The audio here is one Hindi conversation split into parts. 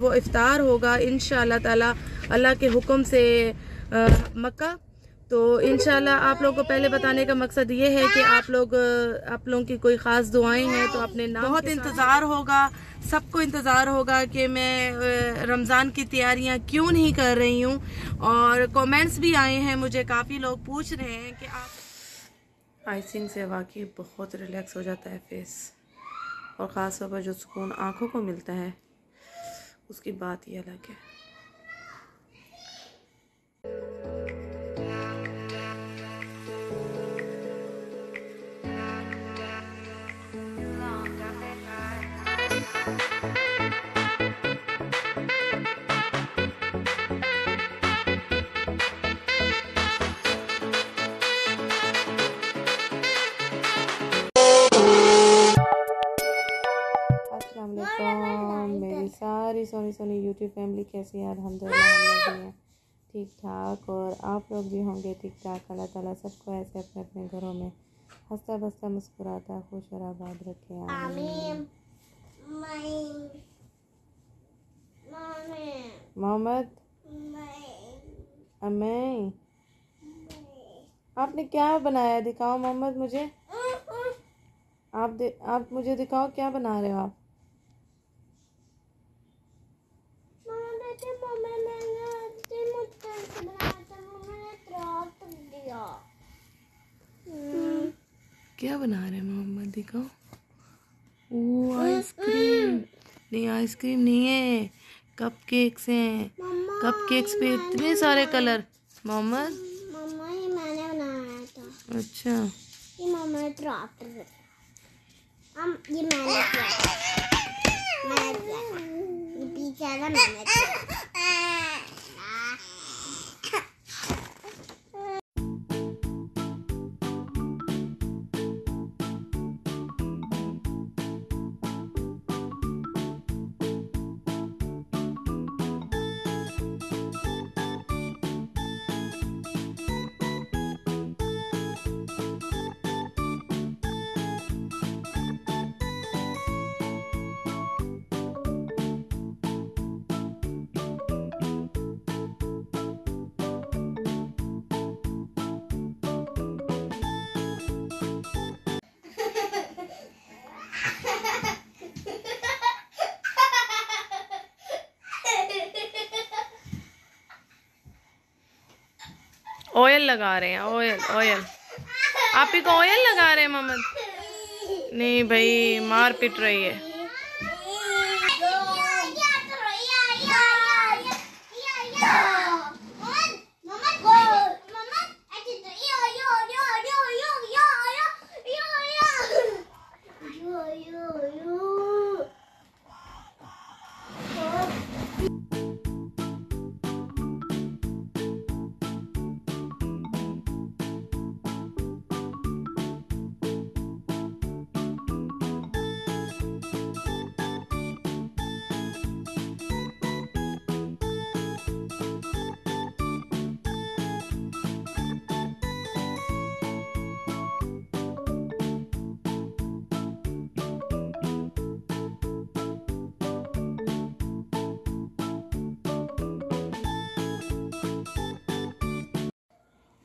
वो इफ्तार होगा इन ताला अल्लाह के हुक्म से आ, मक्का। तो इन आप लोगों को पहले बताने का मकसद ये है कि आप लोग आप लोगों की कोई ख़ास दुआएँ हैं तो अपने नाम बहुत इंतज़ार होगा सबको इंतज़ार होगा कि मैं रमज़ान की तैयारियाँ क्यों नहीं कर रही हूँ। और कमेंट्स भी आए हैं मुझे काफ़ी लोग पूछ रहे हैं कि आप आइसिंग से वाकई बहुत रिलैक्स हो जाता है फेस और ख़ास तौर पर जो सुकून आँखों को मिलता है। उसकी बात ही अलग है। सारी सोनी यूट्यूब फैमिली कैसी है अलहमदिल्ला हम लोग भी हैं। ठीक ठाक, और आप लोग भी होंगे ठीक ठाक। अल्लाह ताला सबको ऐसे अपने अपने घरों में हंसता बसता मुस्कुराता, खुश और आबाद रखे। मोहम्मद? अमें आपने क्या बनाया? दिखाओ मोहम्मद मुझे। आप दे, आप मुझे दिखाओ क्या बना रहे हो आप? क्या बना रहे हैं मोहम्मद दिखाओ? ओ आइसक्रीम। नहीं आइसक्रीम नहीं है। कप केक्स हैं। कप केक्स पे इतने सारे कलर मोहम्मद? मैंने बनाया था। अच्छा। ये मम्मा हम ये मैंने किया मैंने किया ये पीछे मैंने किया ऑयल लगा रहे हैं ऑयल ऑयल आप ही को ऑयल लगा रहे हैं, मोहम्मद? नहीं भाई, मार पिट रही है।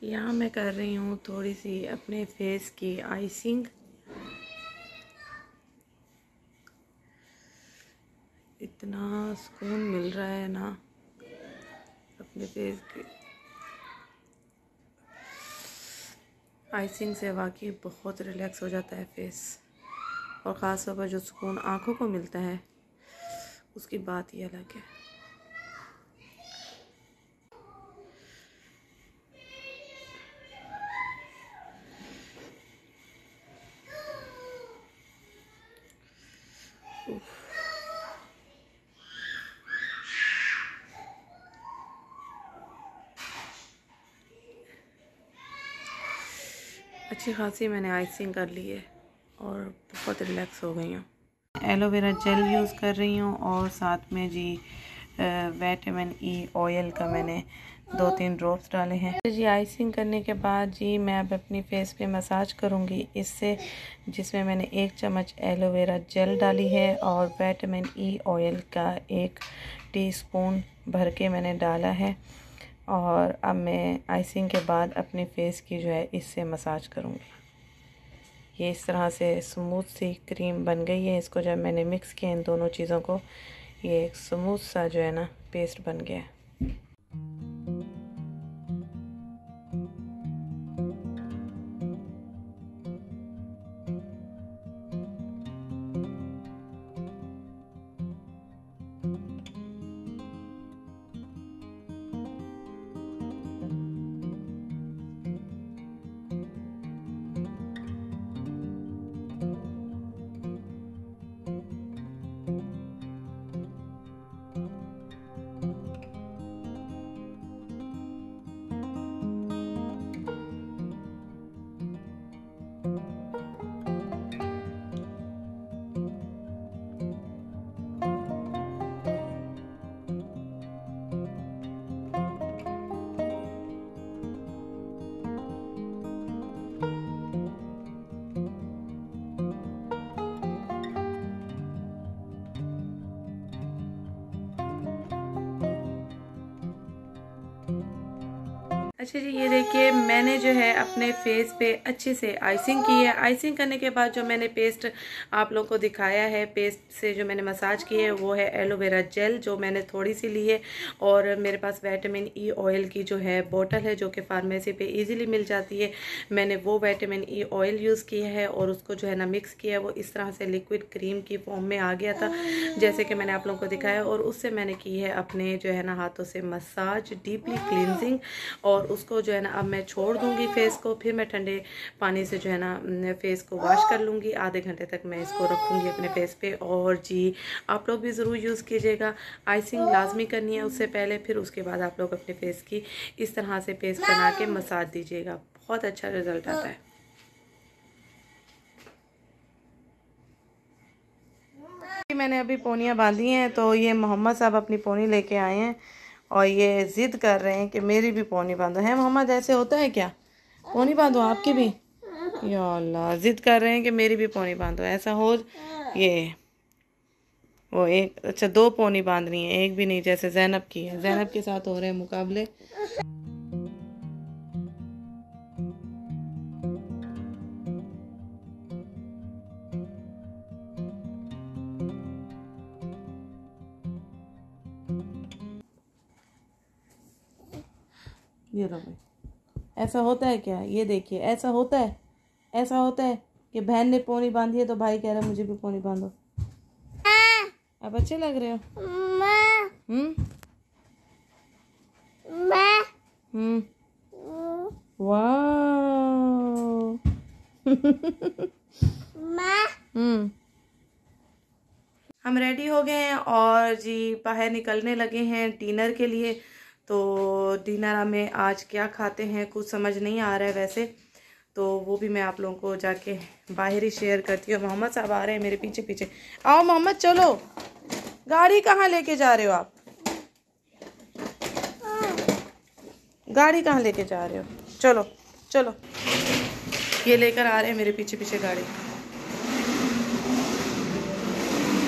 यहाँ मैं कर रही हूँ थोड़ी सी अपने फेस की आइसिंग इतना सुकून मिल रहा है ना अपने फेस की। आइसिंग से वाकई बहुत रिलैक्स हो जाता है फेस और ख़ास तौर पर जो सुकून आँखों को मिलता है, उसकी बात ही अलग है। अच्छी खासी मैंने आइसिंग कर ली है और बहुत रिलैक्स हो गई हूँ। एलोवेरा जेल यूज़ कर रही हूँ और साथ में जी वैटामिन ई ऑयल का मैंने दो तीन ड्रॉप्स डाले हैं। जी आइसिंग करने के बाद जी मैं अब अपनी फेस पे मसाज करूँगी। इससे जिसमें मैंने एक चम्मच एलोवेरा जेल डाली है और वैटामिन ई ऑयल का एक टी स्पून भर के मैंने डाला है। और अब मैं आइसिंग के बाद अपने फेस की जो है, इससे मसाज करूँगी। ये इस तरह से स्मूथ सी क्रीम बन गई है। इसको जब मैंने मिक्स किया इन दोनों चीज़ों को, ये एक स्मूथ सा जो है ना पेस्ट बन गया अच्छा जी ये देखिए, मैंने जो है अपने फेस पे अच्छे से आइसिंग की है। आइसिंग करने के बाद जो मैंने पेस्ट आप लोगों को दिखाया है पेस्ट से जो मैंने मसाज की है, वो है एलोवेरा जेल जो मैंने थोड़ी सी ली है। और मेरे पास वैटामिन ई ऑयल की जो है बोतल है जो कि फार्मेसी पे इजीली मिल जाती है। मैंने वो वैटामिन ई ऑयल यूज़ किया है और उसको जो है ना मिक्स किया है वो इस तरह से लिक्विड क्रीम की फॉर्म में आ गया था, जैसे कि मैंने आप लोगों को दिखाया। और उससे मैंने की है अपने जो है ना हाथों से मसाज डीपली क्लिनजिंग और उसको जो है ना, अब मैं छोड़ दूँगी फेस को, फिर मैं ठंडे पानी से जो है ना फेस को वॉश कर लूँगी। आधे घंटे तक मैं इसको रखूँगी अपने फेस पे। और जी, आप लोग भी ज़रूर यूज़ कीजिएगा। आइसिंग लाजमी करनी है उससे पहले, फिर उसके बाद आप लोग अपने फेस की इस तरह से पेस्ट बना के मसाज दीजिएगा। बहुत अच्छा रिज़ल्ट आता है। मैंने अभी पोनियाँ बांधी हैं तो ये मोहम्मद साहब अपनी पोनी लेके आए हैं। और ये ज़िद कर रहे हैं कि मेरी भी पौनी बांधो। है मोहम्मद, ऐसे होता है क्या? पौनी बांधो, आपकी भी? या ज़िद कर रहे हैं कि मेरी भी पौनी बांधो। ऐसा हो, ये, वो एक अच्छा दो पौनी बांधनी है, एक भी नहीं, जैसे जैनब की है। जैनब के साथ हो रहे हैं मुकाबले। लो भाई ऐसा होता है क्या? ये देखिए ऐसा होता है? ऐसा होता है कि बहन ने पोनी बांधी है तो भाई कह रहा है मुझे भी पोनी बांधो। आप अच्छे लग रहे हो? हम्म? हम्म। हम्म। हम रेडी हो गए हैं और जी बाहर निकलने लगे हैं डिनर के लिए। तो डिनर हमें आज क्या खाते हैं, कुछ समझ नहीं आ रहा है वैसे। तो वो भी मैं आप लोगों को जाके बाहर ही शेयर करती हूँ। मोहम्मद साहब आ रहे हैं मेरे पीछे पीछे। आओ मोहम्मद, चलो। गाड़ी कहाँ लेके जा रहे हो आप? गाड़ी कहाँ लेके जा रहे हो? चलो चलो। ये लेकर आ रहे हैं मेरे पीछे पीछे गाड़ी।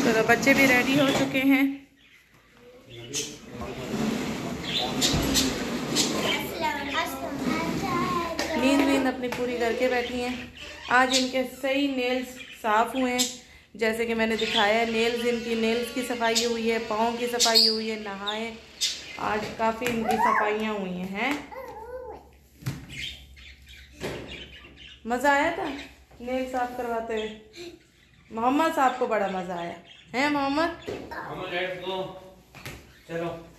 चलो, बच्चे भी रेडी हो चुके हैं। नींद वींद अपनी पूरी करके बैठी हैं। आज इनके सही नेल्स साफ़ हुए हैं। जैसे कि मैंने दिखाया है नेल्स इनकी नेल्स की सफ़ाई हुई है, पाँव की सफ़ाई हुई है, नहाए। आज काफ़ी इनकी सफाइयाँ हुई हैं। हैं मज़ा आया था? नेल साफ़ करवाते हुए। मोहम्मद साहब को बड़ा मज़ा आया। है मोहम्मद? चलो।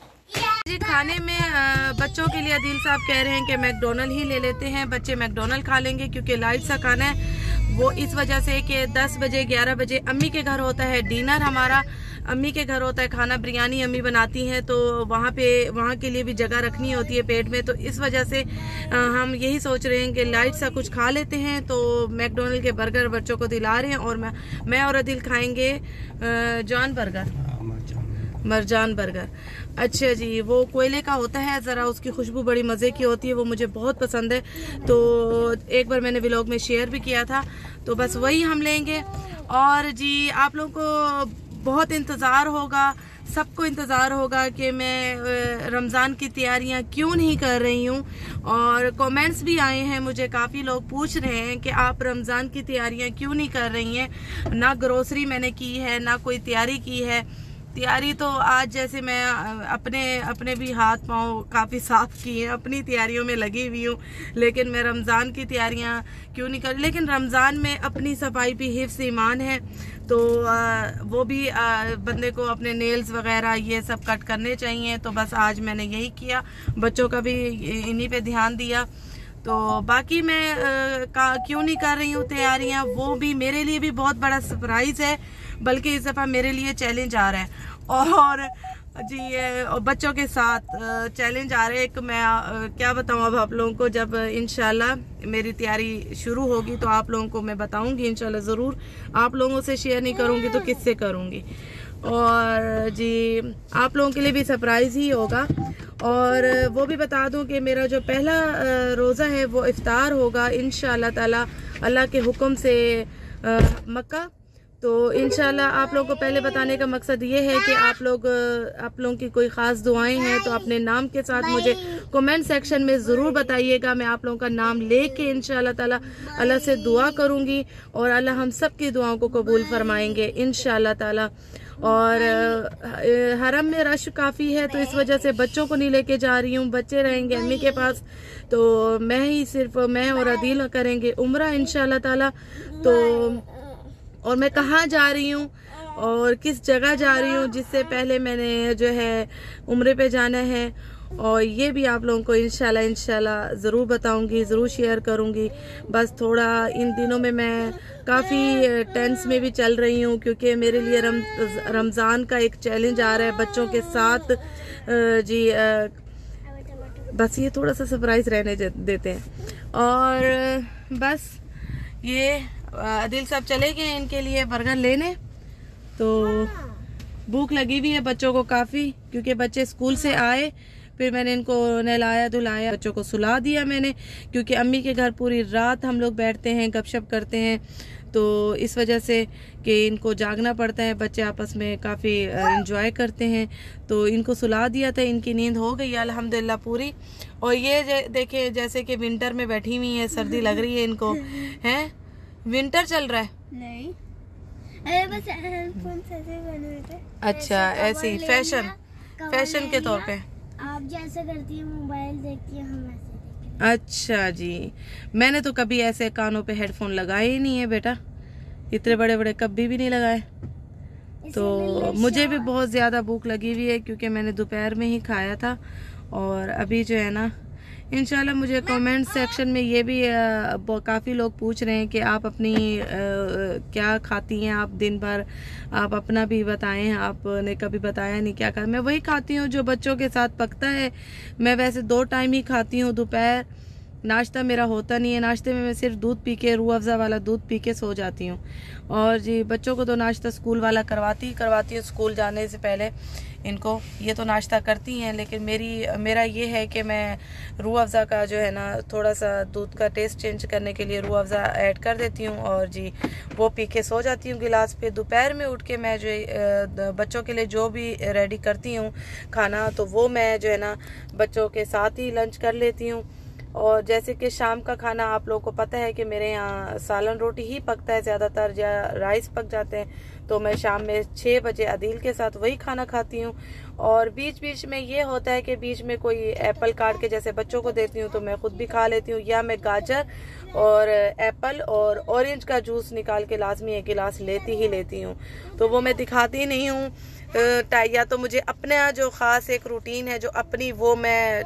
जी, खाने में बच्चों के लिए अदील साहब कह रहे हैं कि मैकडोनल्ड ही ले लेते हैं। बच्चे मैकडोनल्ड खा लेंगे क्योंकि लाइट सा खाना है। वो इस वजह से कि 10 बजे 11 बजे अम्मी के घर होता है डिनर हमारा। अम्मी के घर होता है खाना, बिरयानी अम्मी बनाती हैं तो वहाँ पे, वहाँ के लिए भी जगह रखनी होती है पेट में। तो इस वजह से हम यही सोच रहे हैं कि लाइट सा कुछ खा लेते हैं। तो मैकडोनल्ड के बर्गर बच्चों को दिला रहे हैं और मैं मैं और अदिल खाएँगे जॉन बर्गर। मरजान बर्गर। अच्छा जी, वो कोयले का होता है, ज़रा उसकी खुशबू बड़ी मज़े की होती है, वो मुझे बहुत पसंद है। तो एक बार मैंने व्लॉग में शेयर भी किया था तो बस वही हम लेंगे। और जी, आप लोगों को बहुत इंतज़ार होगा, सबको इंतज़ार होगा कि मैं रमज़ान की तैयारियाँ क्यों नहीं कर रही हूँ। और कमेंट्स भी आए हैं मुझे, काफ़ी लोग पूछ रहे हैं कि आप रमज़ान की तैयारियाँ क्यों नहीं कर रही हैं? ना ग्रोसरी मैंने की है, ना कोई तैयारी की है। तैयारी तो आज जैसे मैं अपने अपने भी हाथ पाँव काफ़ी साफ़ किए हैं अपनी तैयारियों में लगी हुई हूँ। लेकिन मैं रमज़ान की तैयारियाँ क्यों नहीं कर लेकिन रमज़ान में अपनी सफ़ाई भी हिफ्स ईमान है। तो आ, वो भी आ, बंदे को अपने नेल्स वगैरह ये सब कट करने चाहिए तो बस आज मैंने यही किया। बच्चों का भी इन्हीं पे ध्यान दिया। तो बाकी मैं आ, क्यों नहीं कर रही हूँ तैयारियाँ वो भी मेरे लिए भी बहुत बड़ा सरप्राइज़ है। बल्कि इस दफ़ा मेरे लिए चैलेंज आ रहा है। और जी, ये बच्चों के साथ चैलेंज आ रहे हैं। मैं क्या बताऊँ अब आप लोगों को, जब इनशाला मेरी तैयारी शुरू होगी तो आप लोगों को मैं बताऊँगी इन ज़रूर। आप लोगों से शेयर नहीं करूँगी तो किससे करूँगी? और जी, आप लोगों के लिए भी सरप्राइज़ ही होगा। और वो भी बता दूँ कि मेरा जो पहला रोज़ा है, वो इफ्तार होगा इन ताला, अल्लाह के हुक्म से मक्का। तो इनशाला आप लोगों को पहले बताने का मकसद ये है कि आप लोग, आप लोगों की कोई ख़ास दुआएँ हैं तो अपने नाम के साथ मुझे कमेंट सेक्शन में ज़रूर बताइएगा। मैं आप लोगों का नाम ले लेके इन ताला अल्लाह से दुआ करूँगी और अल्लाह हम सब की दुआओं को कबूल फरमाएँगे इन ताला। और हरम में रश काफ़ी है तो इस वजह से बच्चों को नहीं लेके जा रही हूँ। बच्चे रहेंगे अम्मी के पास तो मैं ही सिर्फ़, मैं और अदील करेंगे उम्र इन ताला। तो और मैं कहाँ जा रही हूँ? और किस जगह जा रही हूँ जिससे पहले मैंने जो है उम्र पे जाना है? और ये भी आप लोगों को इनशाला इनशाला ज़रूर बताऊँगी ज़रूर शेयर करूँगी। बस थोड़ा इन दिनों में मैं काफ़ी टेंस में भी चल रही हूँ क्योंकि मेरे लिए रम, रमज़ान का एक चैलेंज आ रहा है बच्चों के साथ। जी बस ये थोड़ा सा सरप्राइज़ रहने देते हैं। और बस ये दिल साहब चले गए इनके लिए बर्गर लेने। तो भूख लगी हुई है बच्चों को काफ़ी, क्योंकि बच्चे स्कूल से आए, फिर मैंने इनको नहलाया धुलाया, बच्चों को सुला दिया मैंने, क्योंकि अम्मी के घर पूरी रात हम लोग बैठते हैं, गपशप करते हैं। तो इस वजह से कि इनको जागना पड़ता है, बच्चे आपस में काफ़ी इंजॉय करते हैं। तो इनको सुला दिया था, इनकी नींद हो गई, अल्हम्दुलिल्लाह पूरी। और ये देखे, जैसे कि विंटर में बैठी हुई है, सर्दी लग रही है इनको, हैं? विंटर चल रहा है। नहीं। अरे बस ऐसे बने थे। अच्छा ऐसे ही फ़ैशन फ़ैशन के तौर पे। आप जैसे करती है मोबाइल देखती है हम ऐसे अच्छा जी। मैंने तो कभी ऐसे कानों पे हेडफोन लगाए ही नहीं है बेटा। इतने बड़े बड़े कभी भी नहीं लगाए। तो मुझे भी बहुत ज़्यादा भूख लगी हुई है क्योंकि मैंने दोपहर में ही खाया था। और अभी जो है ना इनशाला मुझे कमेंट सेक्शन में ये भी काफ़ी लोग पूछ रहे हैं कि आप अपनी आ, क्या खाती हैं आप दिन भर? आप अपना भी बताएँ आपने कभी बताया नहीं क्या खा मैं वही खाती हूँ जो बच्चों के साथ पकता है। मैं वैसे दो टाइम ही खाती हूँ दोपहर। नाश्ता मेरा होता नहीं है, नाश्ते में मैं सिर्फ़ दूध पी के रू अफ़ज़ा वाला दूध पी के सो जाती हूँ। और जी, बच्चों को तो नाश्ता स्कूल वाला करवाती ही करवाती हूँ स्कूल जाने से पहले इनको। ये तो नाश्ता करती हैं, लेकिन मेरी, मेरा ये है कि मैं रू अफ़ज़ा का जो है ना थोड़ा सा दूध का टेस्ट चेंज करने के लिए रू अफ़ज़ा ऐड कर देती हूँ और जी, वो पी के सो जाती हूँ गिलास पे। दोपहर में उठ के मैं जो बच्चों के लिए जो भी रेडी करती हूँ खाना तो वो मैं जो है ना, बच्चों के साथ ही लंच कर लेती हूँ। और जैसे कि शाम का खाना आप लोगों को पता है कि मेरे यहाँ सालन रोटी ही पकता है, ज़्यादातर या राइस पक जाते हैं। तो मैं शाम में छः बजे अदील के साथ वही खाना खाती हूँ। और बीच बीच में ये होता है कि बीच में कोई एप्पल काट के जैसे बच्चों को देती हूँ तो मैं खुद भी खा लेती हूँ। या मैं गाजर और एप्पल और ऑरेंज का जूस निकाल के लाजमी एक गिलास लेती ही लेती हूँ। तो वो मैं दिखाती नहीं हूँ। या तो मुझे अपना जो ख़ास एक रूटीन है जो अपनी वो मैं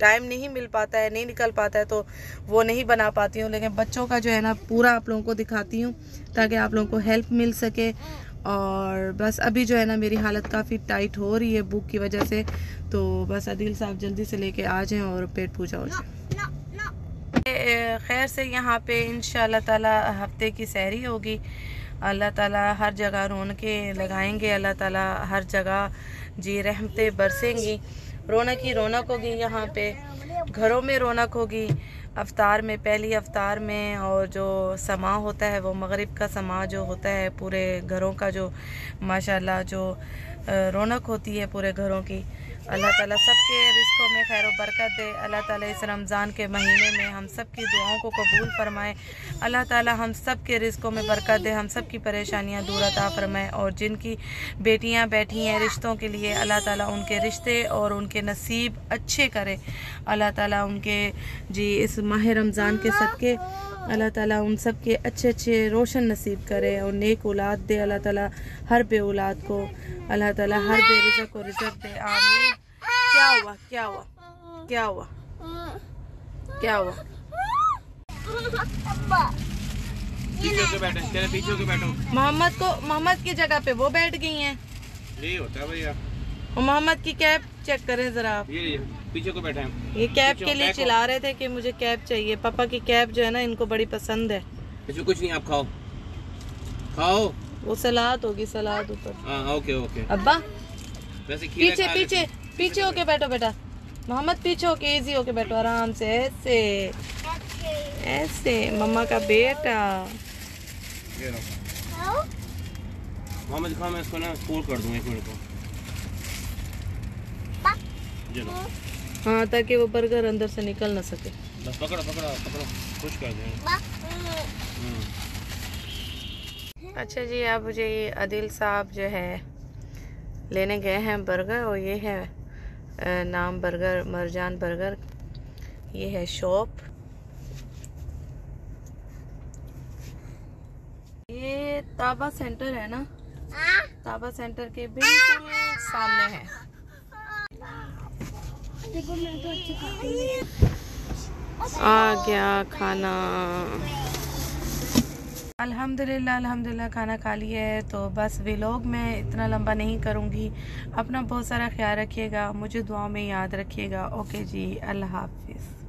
टाइम नहीं मिल पाता है नहीं निकल पाता है तो वो नहीं बना पाती हूँ। लेकिन बच्चों का जो है ना पूरा आप लोगों को दिखाती हूँ ताकि आप लोगों को हेल्प मिल सके। और बस अभी जो है ना मेरी हालत काफ़ी टाइट हो रही है बुक की वजह से। तो बस अदिल साहब जल्दी से लेके आ जाएँ और पेट पूजा हो जाए। खैर से यहाँ पे इन ताला हफ़्ते की सहरी होगी। अल्लाह ताला हर जगह के लगाएँगे, अल्लाह ताला हर जगह जी रहमतें बरसेंगी। रौनक ही रौनक होगी यहाँ पे। घरों में रौनक होगी, अवतार में, पहली अवतार में, और जो समा होता है, वो मगरिब का समा जो होता है, पूरे घरों का जो, माशाल्लाह जो रौनक होती है पूरे घरों की। अल्लाह ताला सबके रिस्कों में, खैर बरकत दे। अल्लाह ताला इस रमज़ान के महीने में हम सब की दुआओं को कबूल फरमाए। अल्लाह ताला हम सब के रिस्कों में बरकत दे, हम सब की परेशानियाँ दूर अता फरमाए और जिनकी बेटियाँ बैठी हैं रिश्तों के लिए, अल्लाह ताला उनके रिश्ते और उनके नसीब अच्छे करे। अल्लाह ताला उनके, जी, इस माह रमज़ान के सदक़े अल्लाह ताला उन सब के अच्छे अच्छे रोशन नसीब करे और नेक औलाद दे अल्लाह ताला हर बे औलाद को अल्लाह ताला हर बे रिजक को रिजक दे। आमीन। क्या हुआ क्या हुआ क्या हुआ क्या हुआ? होके बैठो? मोहम्मद को मोहम्मद की जगह पे वो बैठ गई हैं। यही होता है भैया। और मोहम्मद की कैब चेक करें ज़रा आप। ये पीछे को बैठे हैं। ये कैब के लिए चिल्ला रहे थे कि मुझे कैब चाहिए। पापा की कैब जो है ना इनको बड़ी पसंद है। कुछ नहीं आप खाओ। खाओ। वो सलाद होगी सलाद ऊपर। हाँ ओके ओके। अब्बा वैसे पीछे पीछे पीछे होके बैठो बेटा। मोहम्मद पीछे होके इजी होके बैठो आराम से ऐसे। ऐसे मम्मा का बेटा। मोहम्मद खाओ मैं इसको ना फोल्ड कर दूँ एक मिनट को। हाँ ताकि वो बर्गर अंदर से निकल ना सके। बस पकड़ो पकड़ो पकड़ो। खुश कर दें। हम्म। अच्छा जी अब मुझे ये आदिल साहब जो है लेने गए हैं बर्गर और ये है नाम बर्गर मरजान बर्गर। ये है शॉप। ये ताबा सेंटर है ना? ताबा सेंटर के बिल्कुल सामने है देखो मैं तो अच्छी खाती आ गया खाना। अल्हम्दुलिल्लाह अल्हम्दुलिल्लाह खाना खा लिया है। तो बस व्लॉग मैं इतना लंबा नहीं करूँगी। अपना बहुत सारा ख्याल रखिएगा मुझे दुआ में याद रखिएगा। ओके जी अल्लाह हाफिज़।